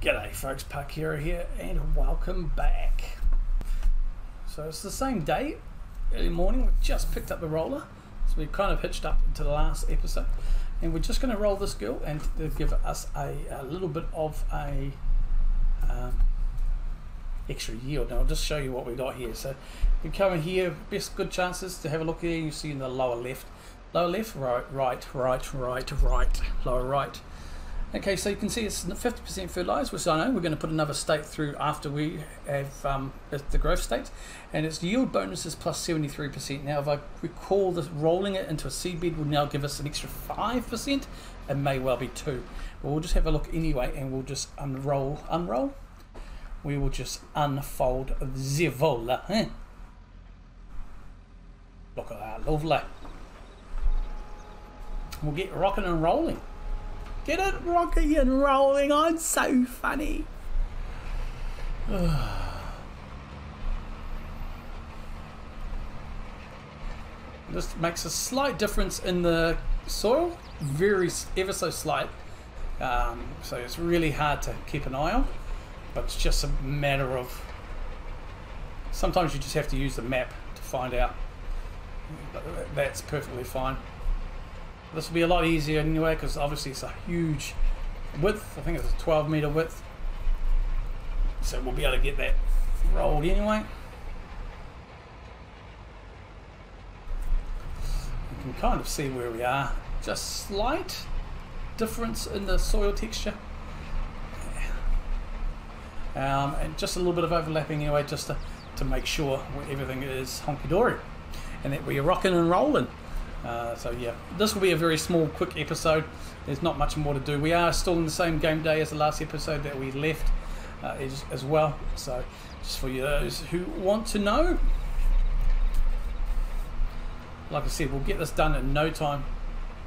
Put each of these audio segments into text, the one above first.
G'day folks, Parkera here and welcome back. So it's the same day, early morning, we've just picked up the roller. So we kind of hitched up to the last episode and we're just going to roll this girl and give us a, a little bit of a um, extra yield. Now I'll just show you what we got here. So we come in here, best good chances to have a look here. You see in the lower left, lower left, right, right, right, right, right, lower right Okay, so you can see it's 50% fertilised, which I know we're going to put another state through after we have um, the growth state, and its yield bonus is plus 73%. Now, if I recall, this rolling it into a seed bed will now give us an extra 5%, and may well be 2 but we'll just have a look anyway, and we'll just unroll, unroll. We will just unfold the vola. Eh? Look at that, lovely. We'll get rocking and rolling. Get it rocky and rolling on so funny. this makes a slight difference in the soil, very ever so slight. Um, so it's really hard to keep an eye on, but it's just a matter of sometimes you just have to use the map to find out. But that's perfectly fine. This will be a lot easier anyway because obviously it's a huge width. I think it's a 12 meter width. So we'll be able to get that rolled anyway. You can kind of see where we are. Just slight difference in the soil texture. Um, and just a little bit of overlapping anyway just to, to make sure everything is honky-dory and that we're rocking and rolling. Uh, so yeah, this will be a very small, quick episode. There's not much more to do. We are still in the same game day as the last episode that we left uh, as, as, well. So just for those who want to know, like I said, we'll get this done in no time.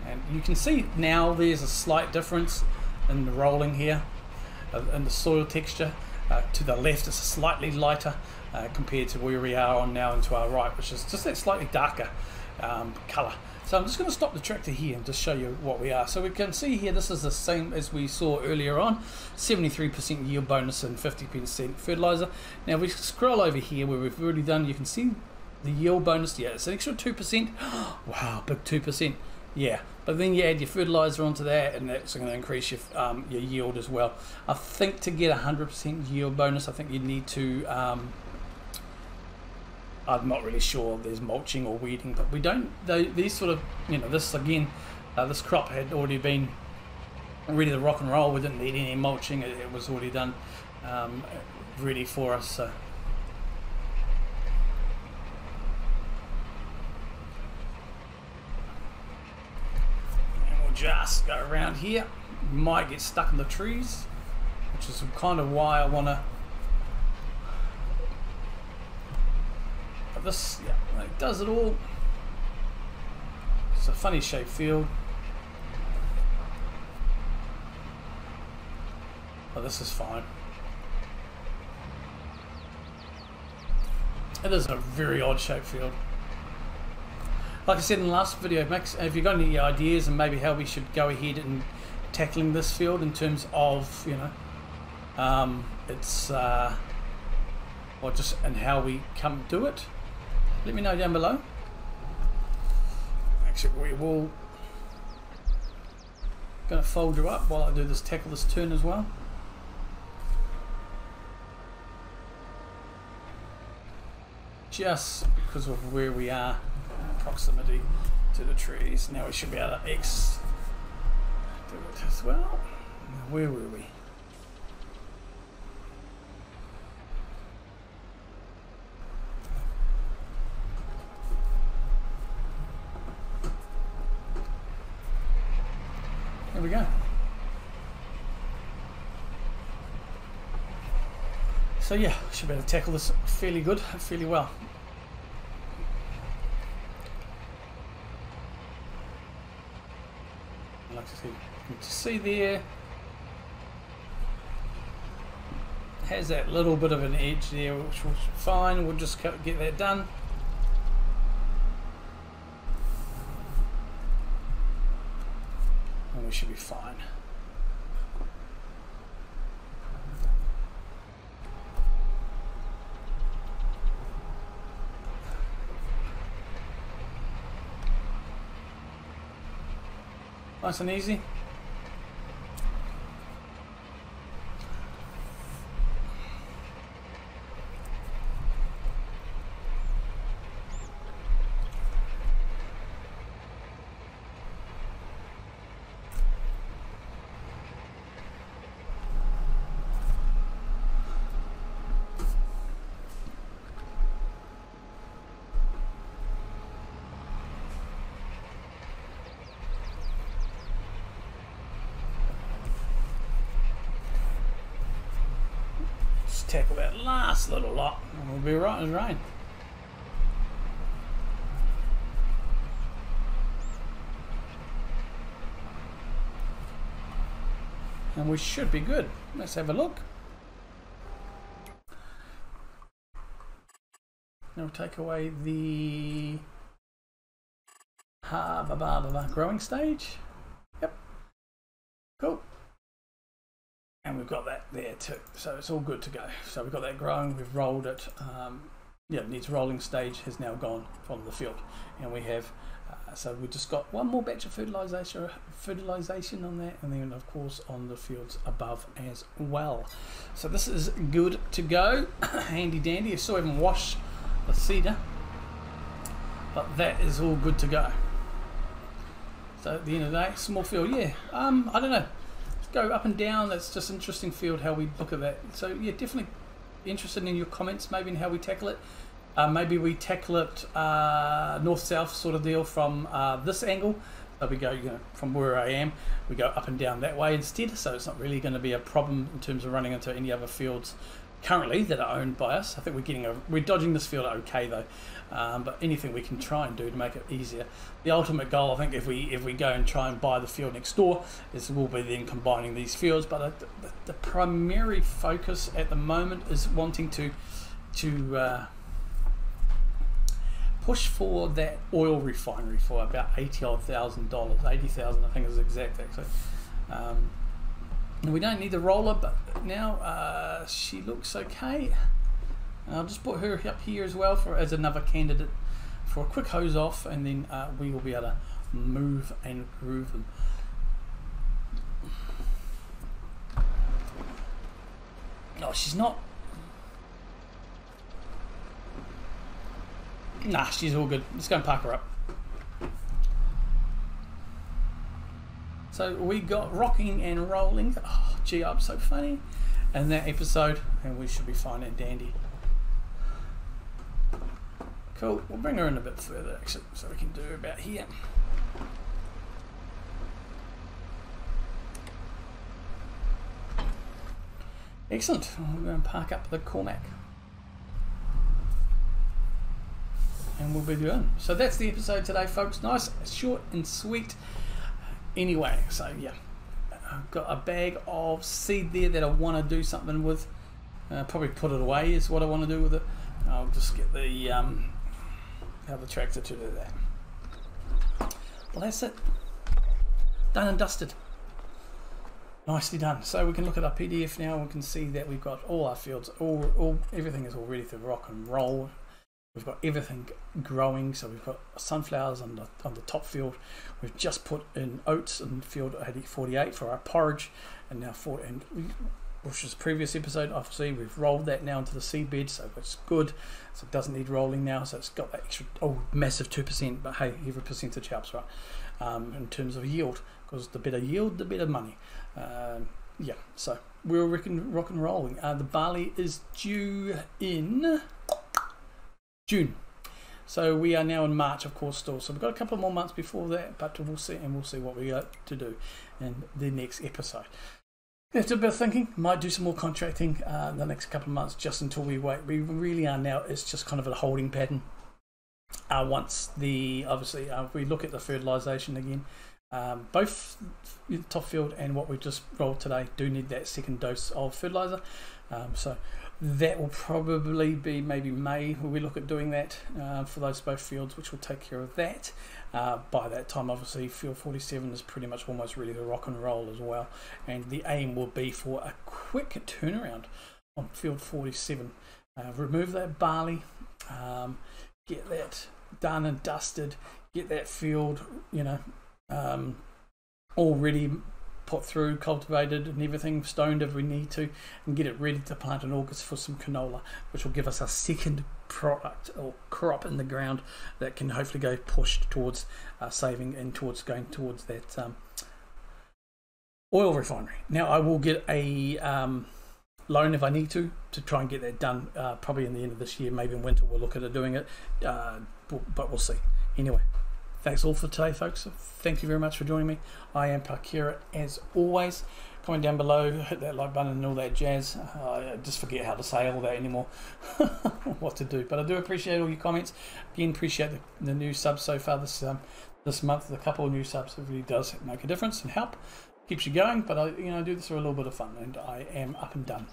And you can see now there's a slight difference in the rolling here, uh, in the soil texture. Uh, to the left, it's slightly lighter uh, compared to where we are on now and to our right, which is just that slightly darker um, colour. So I'm just going to stop the tractor here and just show you what we are. So we can see here this is the same as we saw earlier on, 73% yield bonus and 50% fertilizer. Now we scroll over here where we've already done, you can see the yield bonus, yeah, it's an extra 2%. wow, big 2%. Yeah, but then you add your fertilizer onto that, and that's going to increase your um, your yield as well. I think to get a 100% yield bonus, I think you need to um, I'm not really sure there's mulching or weeding, but we don't. They, these sort of, you know, this again, uh, this crop had already been ready to rock and roll. We didn't need any mulching; it, it was already done, um, ready for us. So. And we'll just go around here. might get stuck in the trees, which is kind of why I want to this, yeah, it does it all. It's a funny shaped field. But this is fine. It is a very odd shaped field. Like I said in the last video, Max, if you've got any ideas and maybe how we should go ahead and tackling this field in terms of, you know, um, it's, uh, or just and how we come do it, let me know down below. Actually, we will going to fold you up while I do this tackle this turn as well. Just because of where we are, proximity to the trees. Now we should be able to X do it as well. Where were we? we go. So yeah, should be able to tackle this fairly good, fairly well. Like to see, to see there, has that little bit of an edge there, which was fine. We'll just get that done. And we should be fine. Nice and easy. Just tackle that last little lot and we'll be right as rain. And we should be good. Let's have a look. Now take away the ha ba ba ba growing stage. We've got that there too. So it's all good to go. So we've got that growing, we've rolled it. Um, yeah, its rolling stage has now gone from the field. And we have, uh, so we've just got one more batch of fertilization, fertilization on that, and then of course on the fields above as well. So this is good to go. Handy dandy. I still haven't washed the seeder, but that is all good to go. So at the end of the day, small field, yeah. Um, I don't know go up and down. That's just interesting field how we look at that. So yeah, definitely interested in your comments, maybe in how we tackle it. Uh, maybe we tackle it uh, north-south sort of deal from uh, this angle. So we go, you know, from where I am, we go up and down that way instead. So it's not really going to be a problem in terms of running into any other fields currently that are owned by us. I think we're getting a, we're dodging this field okay though, um, but anything we can try and do to make it easier. The ultimate goal, I think, if we if we go and try and buy the field next door, is we'll be then combining these fields. But the, the, the primary focus at the moment is wanting to to uh, push for that oil refinery for about eighty odd thousand dollars, eighty thousand I think is exact actually. Um, we don't need the roller, but now uh, she looks okay. I'll just put her up here as well for as another candidate for a quick hose off, and then uh, we will be able to move and groove them. Oh, she's not. Nah, she's all good. Let's go and park her up. So we got rocking and rolling. Oh, gee, I'm so funny. And that episode, and we should be fine and dandy. Cool. We'll bring her in a bit further, actually, so we can do about here. Excellent. We're going to park up the Cormac. And we'll be done. So that's the episode today, folks. Nice, short and sweet anyway, so yeah, I've got a bag of seed there that I want to do something with. Uh, probably put it away is what I want to do with it. I'll just get the um, the tractor to do that. Well, that's it. Done and dusted. Nicely done. So we can look at our PDA now. We can see that we've got all our fields, all, all everything is all ready to rock and roll. We've got everything growing, so we've got sunflowers on the, on the top field. We've just put in oats in field 48 for our porridge, and now for and we, which is previous episode. Obviously, we've rolled that now into the seed bed, so it's good. So it doesn't need rolling now, so it's got that extra oh massive two percent. But hey, every percentage helps, right? Um, in terms of yield, because the better yield, the better money. Um, yeah, so we're rocking, rock and rolling. Uh, the barley is due in June. So we are now in March, of course, still. So we've got a couple more months before that, but we'll see, and we'll see what we got to do in the next episode. After a bit of thinking, might do some more contracting uh, the next couple of months, just until we wait. We really are now. It's just kind of a holding pattern. Uh, once the obviously, uh, we look at the fertilization again. Um, both top field and what we just rolled today do need that second dose of fertilizer. Um, so that will probably be maybe May when we look at doing that uh, for those both fields, which will take care of that. Uh, by that time, obviously, field 47 is pretty much almost ready to rock and roll as well. And the aim will be for a quick turnaround on field 47. Uh, remove that barley, um, get that done and dusted, get that field, you know, um, all ready, put through, cultivated, and everything, stoned if we need to, and get it ready to plant in August for some canola, which will give us our second product or crop in the ground that can hopefully go pushed towards uh, saving and towards going towards that um, oil refinery. Now, I will get a um, loan if I need to to try and get that done uh, probably in the end of this year, maybe in winter we'll look at it doing it, uh, but we'll see. Anyway, thanks all for today, folks. Thank you very much for joining me. I am Parkera as always. Comment down below, hit that like button and all that jazz. Uh, I just forget how to say all that anymore, what to do. But I do appreciate all your comments. Again, appreciate the, the new subs so far this um, this month. The couple of new subs, it really does make a difference and help keeps you going. But I, you know, I do this for a little bit of fun, and I am up and done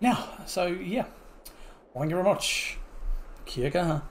now. So yeah, thank you very much. Kia kaha.